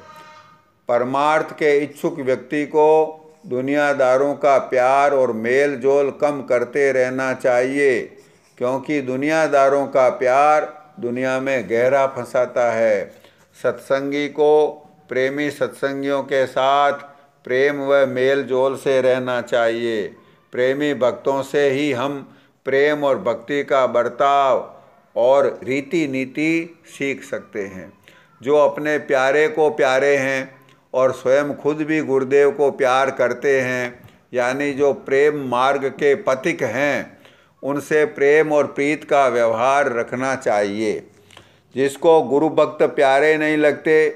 परमार्थ के इच्छुक व्यक्ति को दुनियादारों का प्यार और मेल जोल कम करते रहना चाहिए, क्योंकि दुनियादारों का प्यार दुनिया में गहरा फंसाता है। सत्संगी को प्रेमी सत्संगियों के साथ प्रेम व मेल जोल से रहना चाहिए। प्रेमी भक्तों से ही हम प्रेम और भक्ति का बर्ताव और रीति नीति सीख सकते हैं। जो अपने प्यारे को प्यारे हैं और स्वयं खुद भी गुरुदेव को प्यार करते हैं, यानी जो प्रेम मार्ग के पथिक हैं, उनसे प्रेम और प्रीत का व्यवहार रखना चाहिए। जिसको गुरु भक्त प्यारे नहीं लगते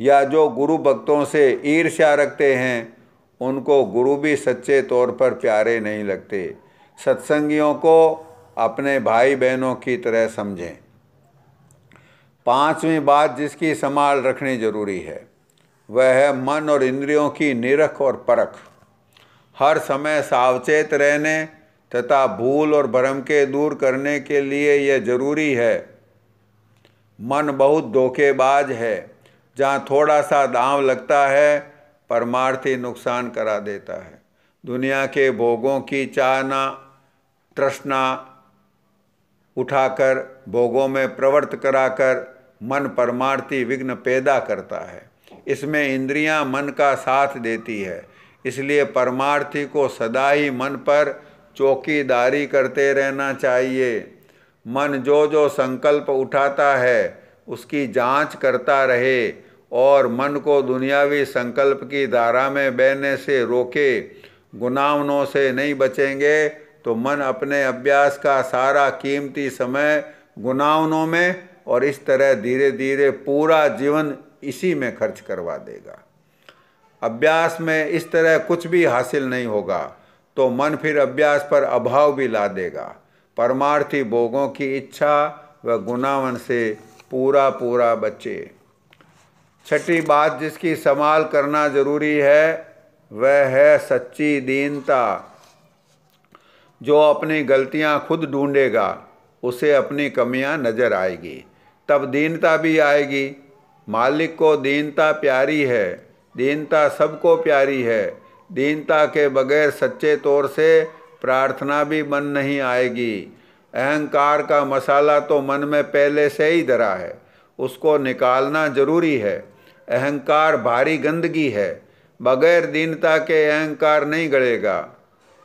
या जो गुरु भक्तों से ईर्ष्या रखते हैं, उनको गुरु भी सच्चे तौर पर प्यारे नहीं लगते। सत्संगियों को अपने भाई बहनों की तरह समझें। पांचवी बात जिसकी संभाल रखनी ज़रूरी है, वह है मन और इंद्रियों की निरख और परख। हर समय सावचेत रहने तथा भूल और भ्रम के दूर करने के लिए यह ज़रूरी है। मन बहुत धोखेबाज है, जहाँ थोड़ा सा दांव लगता है, परमार्थी नुकसान करा देता है। दुनिया के भोगों की चाहना, तृष्णा उठाकर भोगों में प्रवृत्त कराकर मन परमार्थी विघ्न पैदा करता है। इसमें इंद्रियाँ मन का साथ देती है। इसलिए परमार्थी को सदा ही मन पर चौकीदारी करते रहना चाहिए। मन जो जो संकल्प उठाता है, उसकी जाँच करता रहे और मन को दुनियावी संकल्प की धारा में बहने से रोके। गुनावनों से नहीं बचेंगे तो मन अपने अभ्यास का सारा कीमती समय गुनावनों में और इस तरह धीरे धीरे पूरा जीवन इसी में खर्च करवा देगा। अभ्यास में इस तरह कुछ भी हासिल नहीं होगा तो मन फिर अभ्यास पर अभाव भी ला देगा। परमार्थी भोगों की इच्छा व गुनावन से पूरा पूरा बचे। छठी बात जिसकी संभाल करना ज़रूरी है, वह है सच्ची दीनता। जो अपनी गलतियाँ खुद ढूंढेगा, उसे अपनी कमियाँ नज़र आएगी। तब दीनता भी आएगी। मालिक को दीनता प्यारी है, दीनता सबको प्यारी है। दीनता के बगैर सच्चे तौर से प्रार्थना भी मन नहीं आएगी। अहंकार का मसाला तो मन में पहले से ही धरा है। उसको निकालना ज़रूरी है। अहंकार भारी गंदगी है। बगैर दीनता के अहंकार नहीं गड़ेगा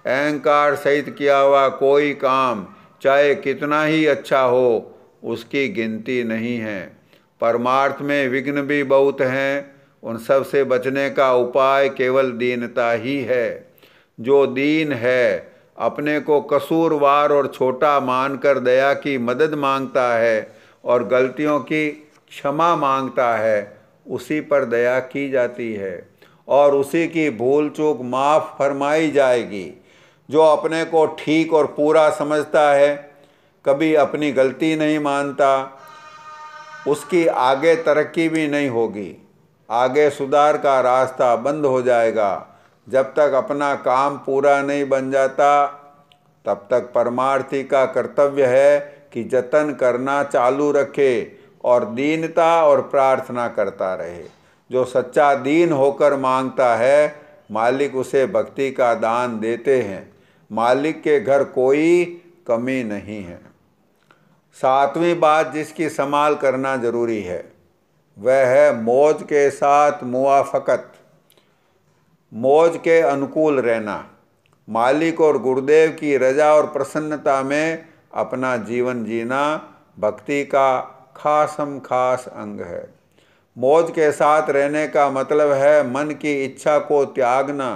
अहंकार सहित किया हुआ कोई काम, चाहे कितना ही अच्छा हो, उसकी गिनती नहीं है। परमार्थ में विघ्न भी बहुत हैं, उन सबसे बचने का उपाय केवल दीनता ही है। जो दीन है, अपने को कसूरवार और छोटा मानकर दया की मदद माँगता है और गलतियों की क्षमा माँगता है, उसी पर दया की जाती है और उसी की भूल चूक माफ़ फरमाई जाएगी। जो अपने को ठीक और पूरा समझता है, कभी अपनी गलती नहीं मानता, उसकी आगे तरक्की भी नहीं होगी। आगे सुधार का रास्ता बंद हो जाएगा। जब तक अपना काम पूरा नहीं बन जाता, तब तक परमार्थी का कर्तव्य है कि जतन करना चालू रखे और दीनता और प्रार्थना करता रहे। जो सच्चा दीन होकर माँगता है, मालिक उसे भक्ति का दान देते हैं। मालिक के घर कोई कमी नहीं है। सातवीं बात जिसकी संभाल करना ज़रूरी है, वह है मौज के साथ मुआफ़त मौज के अनुकूल रहना, मालिक और गुरुदेव की रजा और प्रसन्नता में अपना जीवन जीना भक्ति का खासम खास अंग है। मौज के साथ रहने का मतलब है मन की इच्छा को त्यागना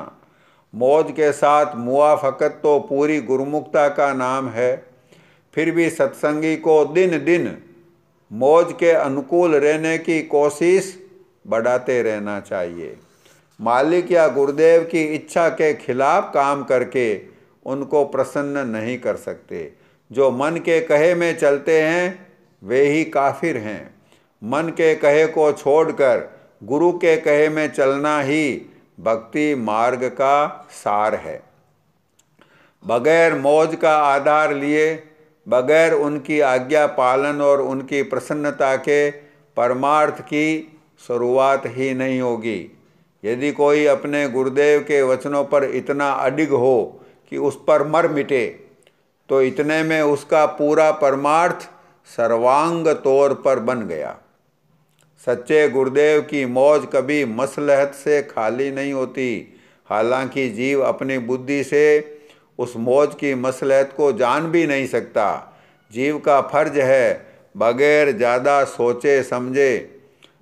मौज के साथ मुआफ़त तो पूरी गुरुमुखता का नाम है, फिर भी सत्संगी को दिन दिन मौज के अनुकूल रहने की कोशिश बढ़ाते रहना चाहिए। मालिक या गुरुदेव की इच्छा के खिलाफ काम करके उनको प्रसन्न नहीं कर सकते। जो मन के कहे में चलते हैं, वे ही काफिर हैं। मन के कहे को छोड़कर, गुरु के कहे में चलना ही भक्ति मार्ग का सार है। बगैर मौज का आधार लिए, बगैर उनकी आज्ञा पालन और उनकी प्रसन्नता के परमार्थ की शुरुआत ही नहीं होगी। यदि कोई अपने गुरुदेव के वचनों पर इतना अडिग हो कि उस पर मर मिटे तो इतने में उसका पूरा परमार्थ सर्वांग तौर पर बन गया। सच्चे गुरुदेव की मौज कभी मसलहत से खाली नहीं होती। हालाँकि जीव अपनी बुद्धि से उस मौज की मसलहत को जान भी नहीं सकता। जीव का फ़र्ज़ है, बगैर ज़्यादा सोचे समझे,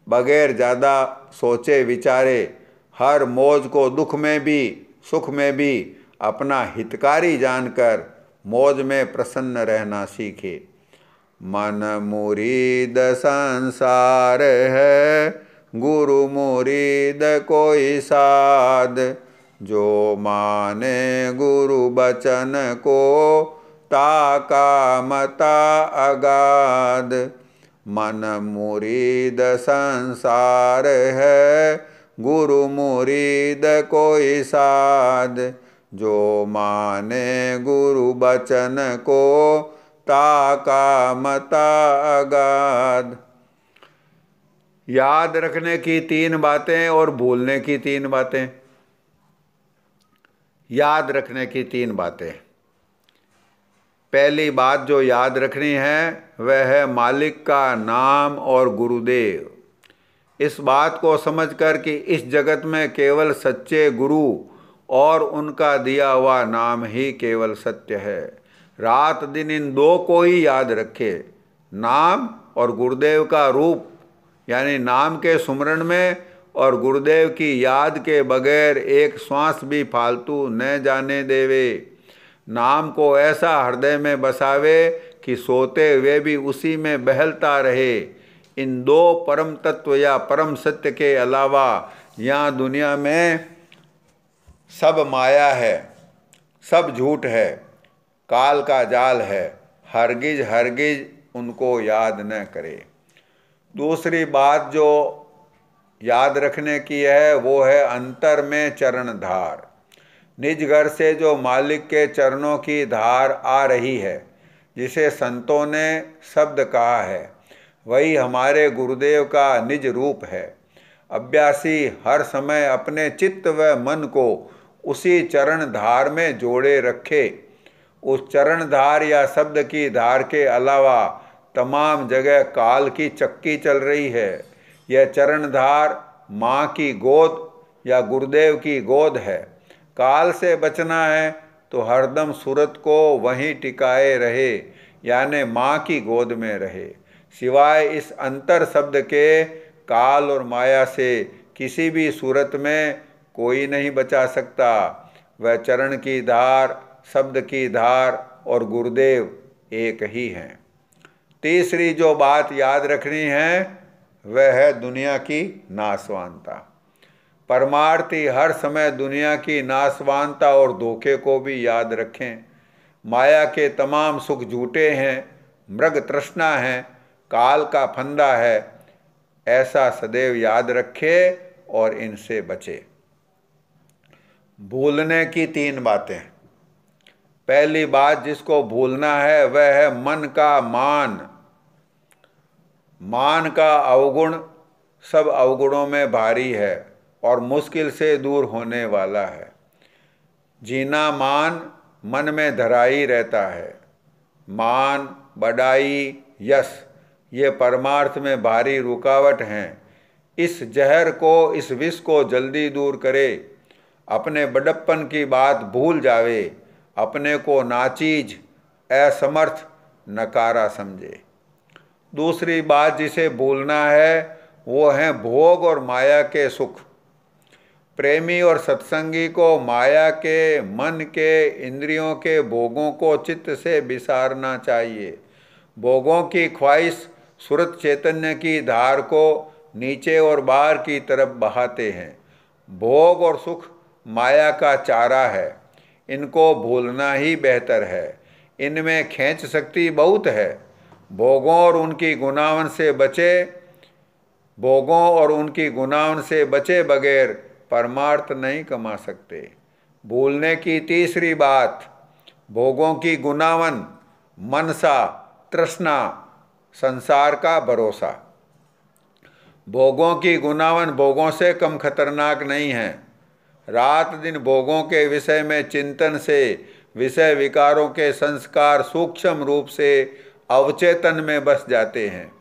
बगैर ज़्यादा सोचे विचारे, हर मौज को दुख में भी, सुख में भी अपना हितकारी जानकर मौज में प्रसन्न रहना सीखे। मन मुरीद संसार है, गुरु मुरीद कोई साध। जो माने गुरु बचन को ताका मता अगाध। मन मुरीद संसार है, गुरु मुरीद कोई साध। जो माने गुरु बचन को ताका मता अगाध। याद रखने की तीन बातें और भूलने की तीन बातें। याद रखने की तीन बातें। पहली बात जो याद रखनी है, वह है मालिक का नाम और गुरुदेव। इस बात को समझकर कि इस जगत में केवल सच्चे गुरु और उनका दिया हुआ नाम ही केवल सत्य है। रात दिन इन दो को ही याद रखे। नाम और गुरुदेव का रूप, यानी नाम के सुमरण में और गुरुदेव की याद के बगैर एक श्वास भी फालतू न जाने देवे। नाम को ऐसा हृदय में बसावे कि सोते हुए भी उसी में बहलता रहे। इन दो परम तत्व या परम सत्य के अलावा यहाँ दुनिया में सब माया है, सब झूठ है। काल का जाल है, हरगिज हरगिज उनको याद न करे। दूसरी बात जो याद रखने की है, वो है अंतर में चरण धार निज घर से जो मालिक के चरणों की धार आ रही है, जिसे संतों ने शब्द कहा है, वही हमारे गुरुदेव का निज रूप है। अभ्यासी हर समय अपने चित्त व मन को उसी चरण धार में जोड़े रखे। उस चरण धार या शब्द की धार के अलावा तमाम जगह काल की चक्की चल रही है। यह चरण धार माँ की गोद या गुरुदेव की गोद है। काल से बचना है तो हरदम सूरत को वहीं टिकाए रहे, यानी माँ की गोद में रहे। सिवाय इस अंतर शब्द के, काल और माया से किसी भी सूरत में कोई नहीं बचा सकता। वह चरण की धार शब्द की धार और गुरुदेव एक ही हैं। तीसरी जो बात याद रखनी है, वह है दुनिया की नासवानता। परमार्थी हर समय दुनिया की नासवानता और धोखे को भी याद रखें। माया के तमाम सुख झूठे हैं, मृग तृष्णा है, काल का फंदा है। ऐसा सदैव याद रखे और इनसे बचे। भूलने की तीन बातें। पहली बात जिसको भूलना है, वह है मन का मान। मान का अवगुण सब अवगुणों में भारी है और मुश्किल से दूर होने वाला है। जीना मान मन में धराई रहता है। मान, बड़ाई, यश, ये परमार्थ में भारी रुकावट हैं। इस जहर को, इस विष को जल्दी दूर करे, अपने बड़प्पन की बात भूल जावे। अपने को नाचीज, असमर्थ, नकारा समझे। दूसरी बात जिसे भूलना है, वो है भोग और माया के सुख। प्रेमी और सत्संगी को माया के, मन के, इंद्रियों के भोगों को चित्त से बिसारना चाहिए। भोगों की ख्वाहिश सुरत चैतन्य की धार को नीचे और बाहर की तरफ़ बहाते हैं। भोग और सुख माया का चारा है। इनको भूलना ही बेहतर है। इनमें खींच शक्ति बहुत है। भोगों और उनकी गुनावन से बचे, भोगों और उनकी गुनावन से बचे बगैर परमार्थ नहीं कमा सकते। भूलने की तीसरी बात, भोगों की गुनावन, मनसा, तृष्णा, संसार का भरोसा। भोगों की गुनावन भोगों से कम खतरनाक नहीं है। रात दिन भोगों के विषय में चिंतन से, विषय विकारों के संस्कार सूक्ष्म रूप से अवचेतन में बस जाते हैं।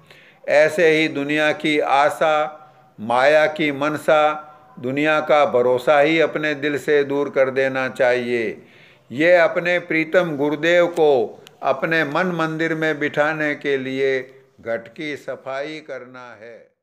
ऐसे ही दुनिया की आशा, माया की मनसा, दुनिया का भरोसा ही अपने दिल से दूर कर देना चाहिए। ये अपने प्रीतम गुरुदेव को अपने मन मंदिर में बिठाने के लिए घट की सफ़ाई करना है।